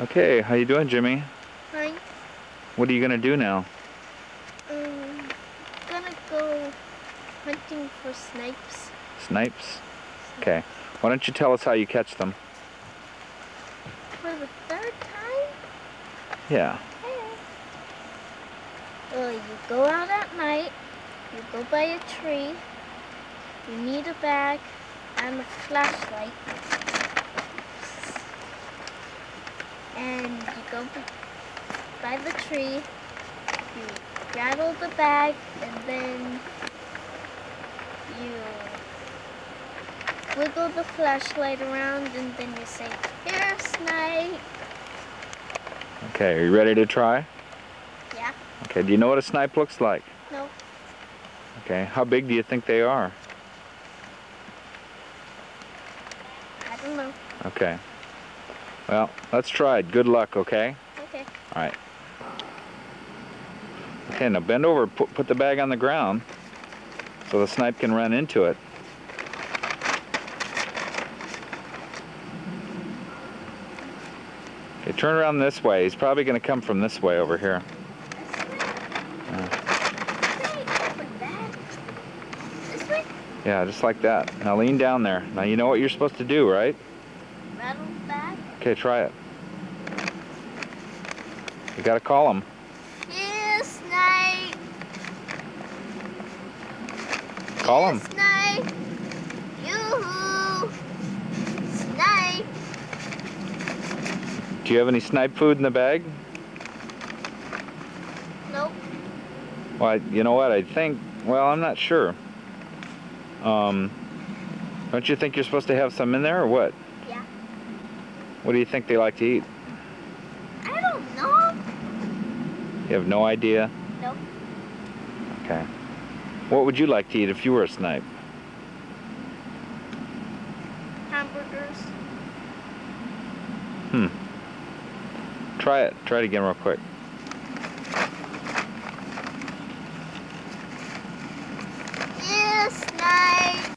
Okay, how you doing, Jimmy? Fine. What are you gonna do now? Um, gonna go hunting for snipes. Snipes? Okay. Why don't you tell us how you catch them? For the third time? Yeah. Hey. Well, you go out at night, you go by a tree, you need a bag and a flashlight. And you go by the tree, you rattle the bag, and then you wiggle the flashlight around, and then you say, Here, snipe. Okay, are you ready to try? Yeah. Okay, do you know what a snipe looks like? No. Okay, how big do you think they are? I don't know. Okay. Well, let's try it. Good luck, okay? Okay. All right. Okay, now bend over, put, put the bag on the ground so the snipe can run into it. Okay, turn around this way. He's probably going to come from this way over here. Yeah, just like that. Now lean down there. Now you know what you're supposed to do, right? Rattle back. Okay, try it. You got to call him. Here, snipe. Call Here, him. Yoo-hoo. Snipe. Do you have any snipe food in the bag? Nope. Well, I, you know what? I think. Well, I'm not sure. Um, don't you think you're supposed to have some in there, or what? What do you think they like to eat? I don't know. You have no idea. Nope. Okay. What would you like to eat if you were a snipe? Hamburgers. Hmm. Try it. Try it again, real quick. Here, snipe.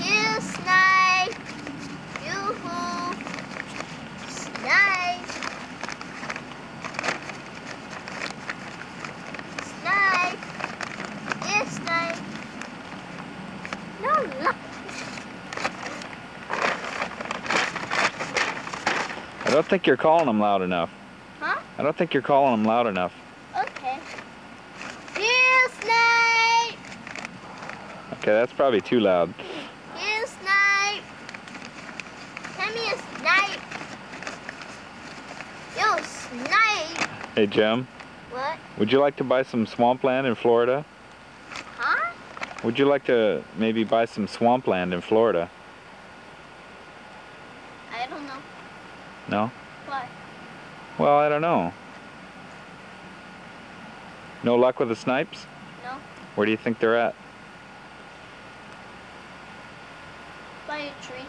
Here, snipe. Yoo-hoo. Snipe. Snipe. Here, snipe. No, look. I don't think you're calling them loud enough. Huh? I don't think you're calling them loud enough. Okay. Here, snipe. Okay, that's probably too loud. Here, snipe. Send me a snipe. Yo, snipe. Hey, Jim. What? Would you like to buy some swampland in Florida? Huh? Would you like to maybe buy some swampland in Florida? I don't know. No? What? Well, I don't know. No luck with the snipes? No. Where do you think they're at? By a tree.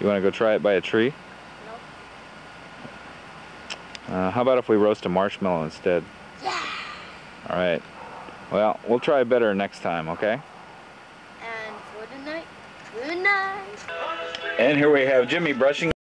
You want to go try it by a tree? No. Uh, how about if we roast a marshmallow instead? Yeah. All right. Well, we'll try better next time, okay? And for the night, good night. And here we have Jimmy brushing